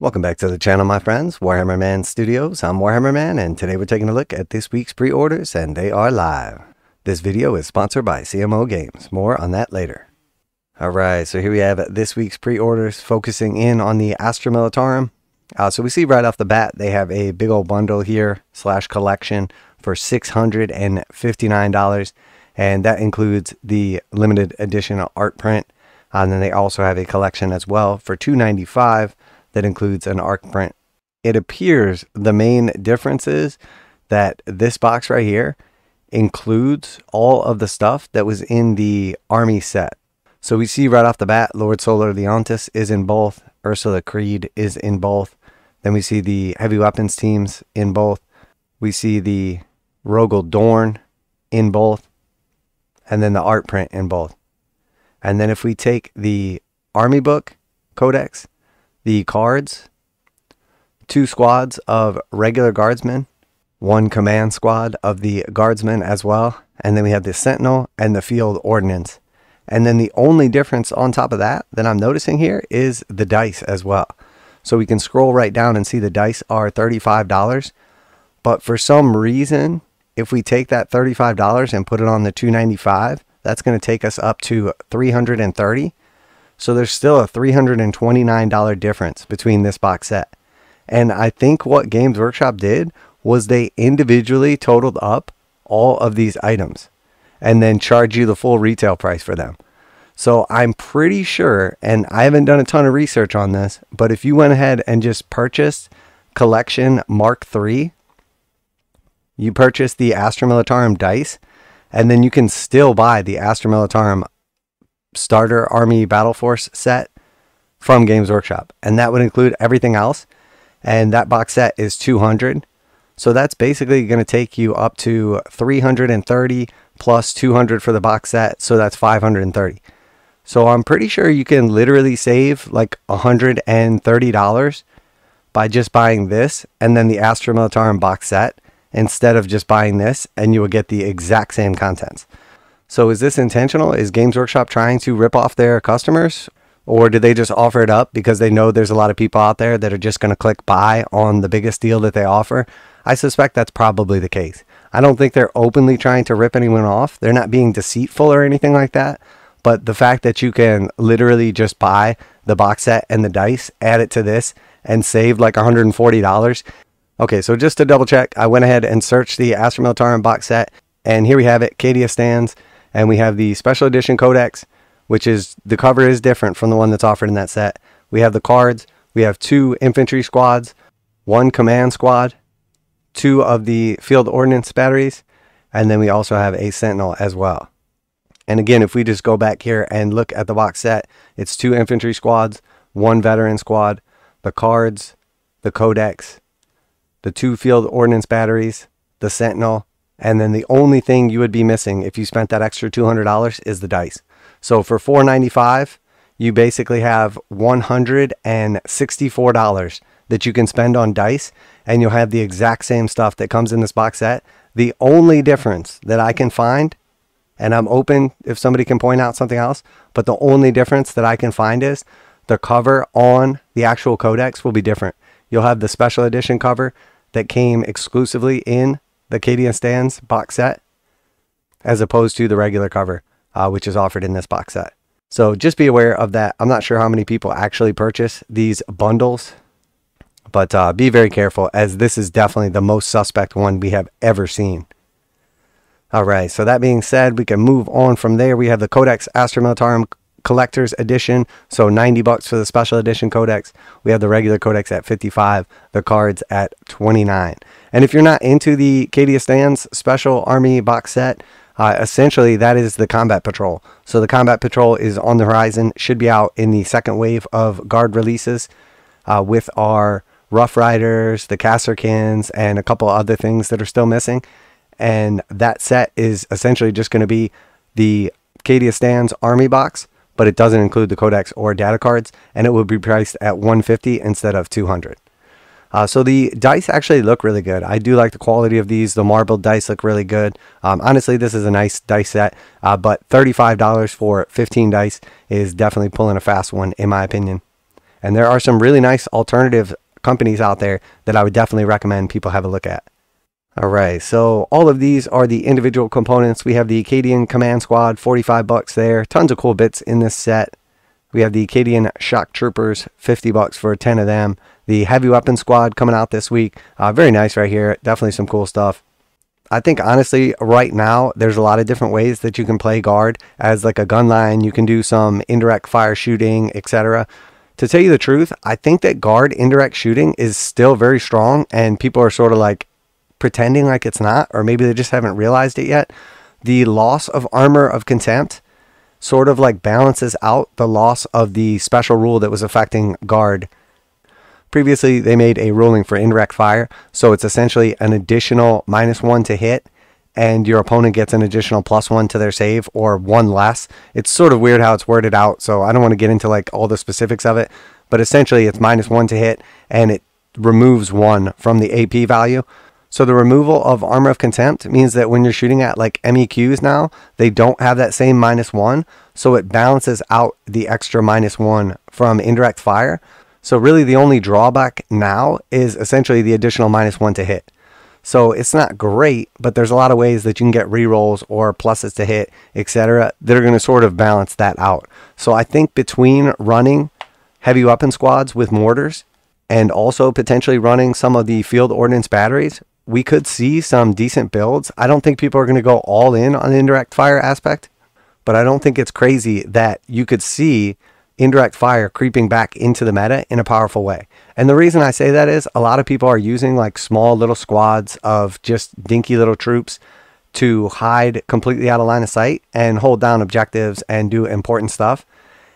Welcome back to the channel, my friends. Warhammer Man Studios. I'm Warhammer Man, and today we're taking a look at this week's pre-orders, and they are live. This video is sponsored by CMO Games. More on that later. Alright, so here we have this week's pre-orders focusing in on the Astra Militarum. Uh, so we see right off the bat, they have a big old bundle here, slash collection, for $659, and that includes the limited edition art print. Uh, and then they also have a collection as well for $295 that includes an arc print. It appears the main difference is that this box right here includes all of the stuff that was in the army set. So we see right off the bat, Lord Solar Leontus is in both, Ursula Creed is in both. Then we see the heavy weapons teams in both. We see the Rogal Dorn in both. And then the art print in both. And then if we take the army book codex, the cards, two squads of regular guardsmen, one command squad of the guardsmen as well, and then we have the sentinel and the field ordnance. And then the only difference on top of that that I'm noticing here is the dice as well. So we can scroll right down and see the dice are $35. But for some reason, if we take that $35 and put it on the 295, that's going to take us up to 330. So there's still a $329 difference between this box set. And I think what Games Workshop did was they individually totaled up all of these items and then charge you the full retail price for them. So I'm pretty sure, and I haven't done a ton of research on this, but if you went ahead and just purchased Collection Mark III, you purchased the Astra Militarum dice, and then you can still buy the Astra Militarum Starter Army Battle Force set from Games Workshop. And that would include everything else. And that box set is 200 so that's basically going to take you up to 330 plus 200 for the box set. So that's 530. So I'm pretty sure you can literally save like $130 by just buying this and then the Astra Militarum box set instead of just buying this and you will get the exact same contents. So is this intentional? Is Games Workshop trying to rip off their customers? Or did they just offer it up because they know there's a lot of people out there that are just going to click buy on the biggest deal that they offer? I suspect that's probably the case. I don't think they're openly trying to rip anyone off. They're not being deceitful or anything like that. But the fact that you can literally just buy the box set and the dice, add it to this, and save like $140. Okay, so just to double check, I went ahead and searched the Astra Militarum box set, and here we have it, Cadia stands, and we have the special edition codex, which is the cover is different from the one that's offered in that set. We have the cards, we have two infantry squads, one command squad, two of the field ordnance batteries, and then we also have a sentinel as well. And again, if we just go back here and look at the box set, it's two infantry squads, one veteran squad, the cards, the codex, the two field ordnance batteries, the sentinel, and then the only thing you would be missing if you spent that extra $200 is the dice. So for 495, you basically have $164 that you can spend on dice and you'll have the exact same stuff that comes in this box set. The only difference that I can find, and I'm open if somebody can point out something else, but the only difference that I can find is the cover on the actual codex will be different. You'll have the special edition cover that came exclusively in the Cadia Stands box set, as opposed to the regular cover, uh, which is offered in this box set. So just be aware of that. I'm not sure how many people actually purchase these bundles but uh, be very careful as this is definitely the most suspect one we have ever seen. All right, so that being said, we can move on from there. We have the Codex Astra Militarum Collector's Edition, so 90 bucks for the special edition Codex. We have the regular Codex at 55, the cards at 29. And if you're not into the Cadia Stands Special Army box set, uh, essentially that is the Combat Patrol. So the Combat Patrol is on the horizon, should be out in the second wave of Guard releases uh, with our Rough Riders, the Kasrkins, and a couple other things that are still missing. And that set is essentially just going to be the Cadia Stands Army box, but it doesn't include the codex or data cards, and it will be priced at 150 instead of 200. Uh, so the dice actually look really good. I do like the quality of these. The marble dice look really good. Um, honestly, this is a nice dice set, uh, but $35 for 15 dice is definitely pulling a fast one in my opinion. And there are some really nice alternative companies out there that I would definitely recommend people have a look at. All right, so all of these are the individual components. We have the Cadian Command Squad, 45 bucks there. Tons of cool bits in this set. We have the Cadian Shock Troopers, 50 bucks for 10 of them. The Heavy Weapon Squad coming out this week. Uh, very nice right here. Definitely some cool stuff. I think honestly, right now, there's a lot of different ways that you can play guard as like a gun line. You can do some indirect fire shooting, etc. To tell you the truth, I think that guard indirect shooting is still very strong, and people are sort of like pretending like it's not, or maybe they just haven't realized it yet. The loss of armor of contempt sort of like balances out the loss of the special rule that was affecting guard Previously, they made a ruling for indirect fire, so it's essentially an additional minus one to hit, and your opponent gets an additional plus one to their save or one less. It's sort of weird how it's worded out, so I don't want to get into like all the specifics of it, but essentially it's minus one to hit, and it removes one from the AP value. So the removal of armor of contempt means that when you're shooting at like MEQs now, they don't have that same minus one. So it balances out the extra minus one from indirect fire. So really the only drawback now is essentially the additional minus one to hit. So it's not great, but there's a lot of ways that you can get rerolls or pluses to hit, etc. that are going to sort of balance that out. So I think between running heavy weapon squads with mortars and also potentially running some of the field ordnance batteries, we could see some decent builds. I don't think people are going to go all in on the indirect fire aspect, but I don't think it's crazy that you could see indirect fire creeping back into the meta in a powerful way. And the reason I say that is a lot of people are using like small little squads of just dinky little troops to hide completely out of line of sight and hold down objectives and do important stuff.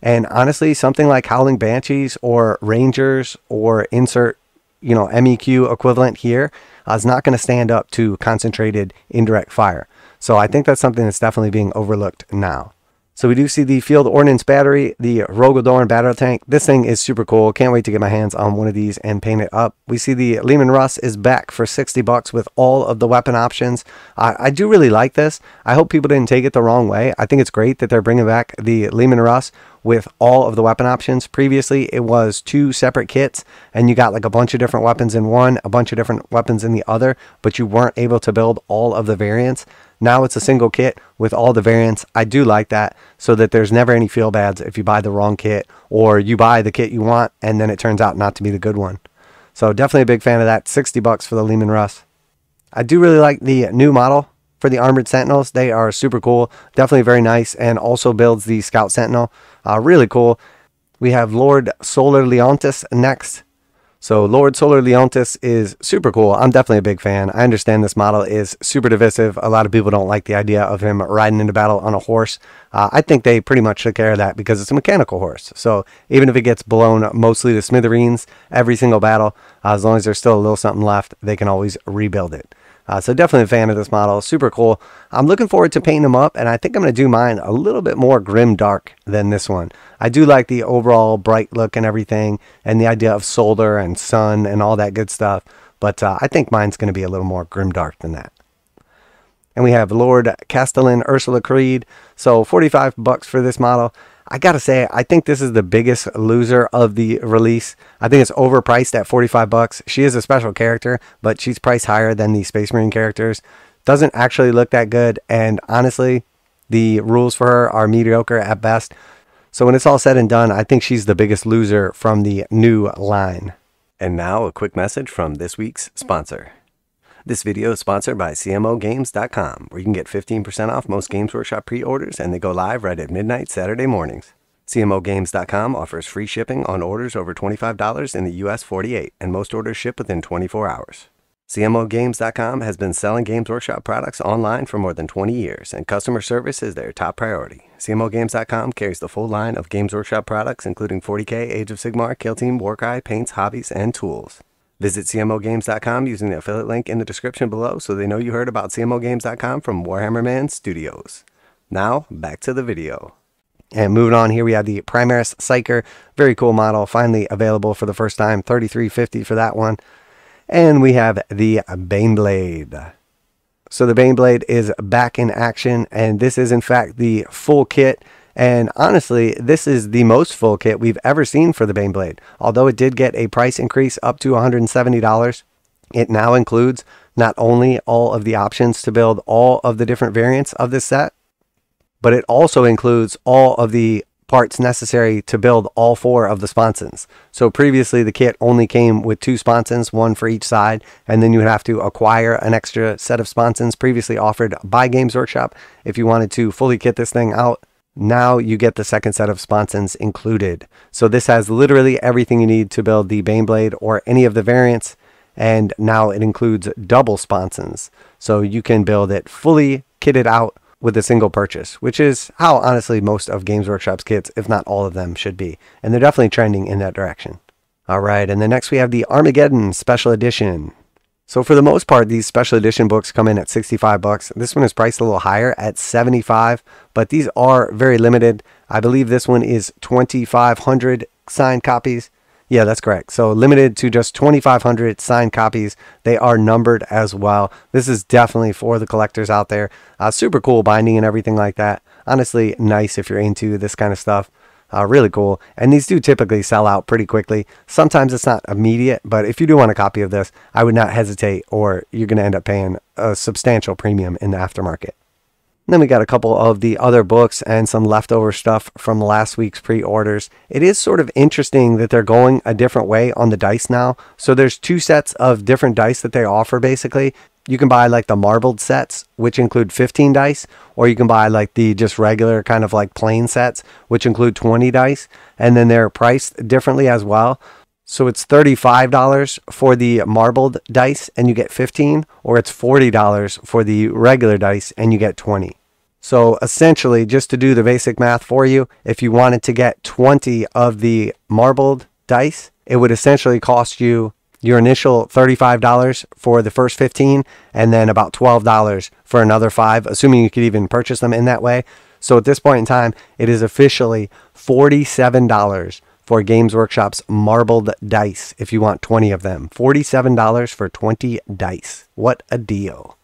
And honestly, something like Howling Banshees or Rangers or insert, you know, MEQ equivalent here uh, is not going to stand up to concentrated indirect fire. So I think that's something that's definitely being overlooked now. So we do see the field ordnance battery, the Rogal Dorn battle tank. This thing is super cool. Can't wait to get my hands on one of these and paint it up. We see the Leman Russ is back for 60 bucks with all of the weapon options. I, I do really like this. I hope people didn't take it the wrong way. I think it's great that they're bringing back the Leman Russ with all of the weapon options. Previously, it was two separate kits, and you got like a bunch of different weapons in one, a bunch of different weapons in the other, but you weren't able to build all of the variants. Now it's a single kit with all the variants. I do like that so that there's never any feel bads if you buy the wrong kit or you buy the kit you want and then it turns out not to be the good one. So definitely a big fan of that. 60 bucks for the Leman Russ. I do really like the new model for the Armored Sentinels. They are super cool. Definitely very nice and also builds the Scout Sentinel. Uh, really cool. We have Lord Solar Leontus next. So Lord Solar Leontus is super cool. I'm definitely a big fan. I understand this model is super divisive. A lot of people don't like the idea of him riding into battle on a horse. Uh, I think they pretty much took care of that because it's a mechanical horse. So even if it gets blown mostly to smithereens every single battle, uh, as long as there's still a little something left, they can always rebuild it. Uh, so definitely a fan of this model. Super cool. I'm looking forward to painting them up, and I think I'm going to do mine a little bit more grim dark than this one. I do like the overall bright look and everything, and the idea of solar and sun and all that good stuff. But uh, I think mine's going to be a little more grim dark than that. And we have Lord Castellan Ursula Creed. So 45 bucks for this model. I gotta say, I think this is the biggest loser of the release. I think it's overpriced at 45 bucks. She is a special character, but she's priced higher than the Space Marine characters. Doesn't actually look that good, and honestly, the rules for her are mediocre at best. So when it's all said and done, I think she's the biggest loser from the new line. And now a quick message from this week's sponsor. This video is sponsored by CMOGames.com, where you can get 15% off most Games Workshop pre-orders, and they go live right at midnight Saturday mornings. CMOGames.com offers free shipping on orders over $25 in the US 48, and most orders ship within 24 hours. CMOGames.com has been selling Games Workshop products online for more than 20 years, and customer service is their top priority. CMOGames.com carries the full line of Games Workshop products, including 40K, Age of Sigmar, Kill Team, Warcry, paints, hobbies, and tools. Visit CMOGames.com using the affiliate link in the description below so they know you heard about CMOGames.com from Warhammer Man Studios. Now, back to the video. And moving on here, we have the Primaris Psyker. Very cool model, finally available for the first time. 33.50 for that one. And we have the Baneblade. So the Baneblade is back in action, and this is in fact the full kit And honestly, this is the most full kit we've ever seen for the Baneblade. Although it did get a price increase up to $170, it now includes not only all of the options to build all of the different variants of this set, but it also includes all of the parts necessary to build all four of the sponsons. So previously the kit only came with two sponsons, one for each side, and then you would have to acquire an extra set of sponsons previously offered by Games Workshop if you wanted to fully kit this thing out. Now you get the second set of sponsons included. So this has literally everything you need to build the Baneblade or any of the variants and now it includes double sponsons. So you can build it fully kitted out with a single purchase, which is how honestly most of Games Workshop's kits, if not all of them, should be. And they're definitely trending in that direction. All right, and then next we have the Armageddon Special Edition. So for the most part, these special edition books come in at 65 bucks. This one is priced a little higher at 75, but these are very limited. I believe this one is 2,500 signed copies. Yeah, that's correct. So limited to just 2,500 signed copies. They are numbered as well. This is definitely for the collectors out there. Uh, super cool binding and everything like that. Honestly, nice if you're into this kind of stuff. Uh, really cool. And these do typically sell out pretty quickly. Sometimes it's not immediate, but if you do want a copy of this, I would not hesitate or you're going to end up paying a substantial premium in the aftermarket. Then we got a couple of the other books and some leftover stuff from last week's pre-orders. It is sort of interesting that they're going a different way on the dice now. So there's two sets of different dice that they offer basically. You can buy like the marbled sets, which include 15 dice, or you can buy like the just regular kind of like plain sets, which include 20 dice, and then they're priced differently as well. So it's $35 for the marbled dice and you get 15 or it's $40 for the regular dice and you get 20. So essentially, just to do the basic math for you, if you wanted to get 20 of the marbled dice, it would essentially cost you your initial $35 for the first 15 and then about $12 for another five, assuming you could even purchase them in that way. So at this point in time, it is officially $47 for Games Workshop's marbled dice if you want 20 of them. $47 for 20 dice. What a deal.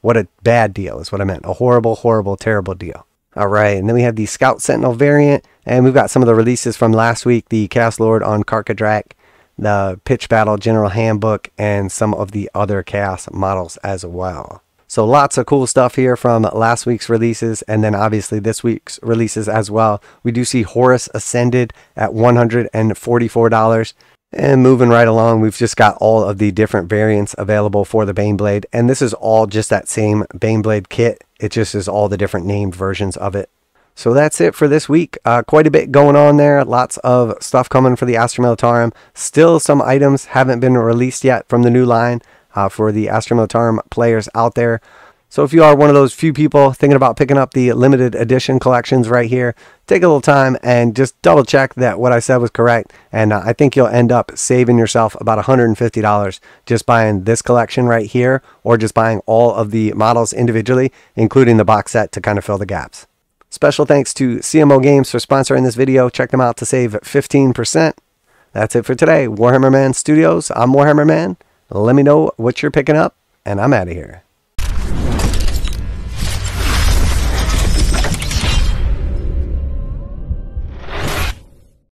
What a bad deal is what I meant. A horrible, horrible, terrible deal. All right, and then we have the Scout Sentinel variant, and we've got some of the releases from last week, the Chaos Lord on Karkadrak, the Pitch Battle General Handbook, and some of the other Chaos models as well. So lots of cool stuff here from last week's releases and then obviously this week's releases as well. We do see Horus Ascended at $144. And moving right along, we've just got all of the different variants available for the Baneblade. And this is all just that same Baneblade kit. It just is all the different named versions of it. So that's it for this week. Uh, quite a bit going on there. Lots of stuff coming for the Astra Militarum. Still some items haven't been released yet from the new line uh, for the Astra Militarum players out there. So if you are one of those few people thinking about picking up the limited edition collections right here, take a little time and just double check that what I said was correct. And uh, I think you'll end up saving yourself about $150 just buying this collection right here or just buying all of the models individually, including the box set to kind of fill the gaps. Special thanks to CMO Games for sponsoring this video. Check them out to save 15%. That's it for today. Warhammer Man Studios. I'm Warhammer Man. Let me know what you're picking up, and I'm out of here.